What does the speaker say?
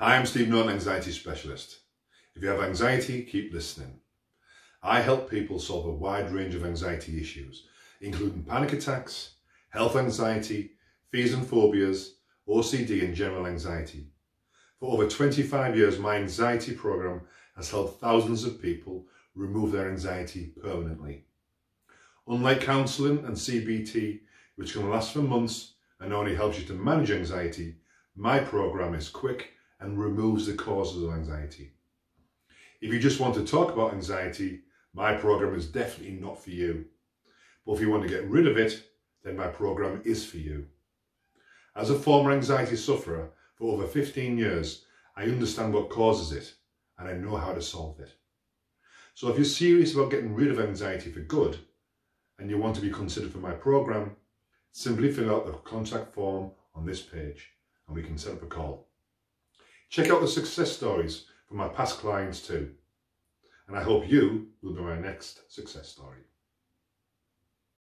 Hi, I'm Steve Norton, Anxiety Specialist. If you have anxiety, keep listening. I help people solve a wide range of anxiety issues, including panic attacks, health anxiety, fears and phobias, OCD and general anxiety. For over 25 years, my anxiety program has helped thousands of people remove their anxiety permanently. Unlike counselling and CBT, which can last for months and only helps you to manage anxiety, my program is quick and removes the causes of anxiety. If you just want to talk about anxiety, my program is definitely not for you. But if you want to get rid of it, then my program is for you. As a former anxiety sufferer for over 15 years, I understand what causes it and I know how to solve it. So if you're serious about getting rid of anxiety for good and you want to be considered for my program, simply fill out the contact form on this page and we can set up a call. Check out the success stories from my past clients too. And I hope you will be my next success story.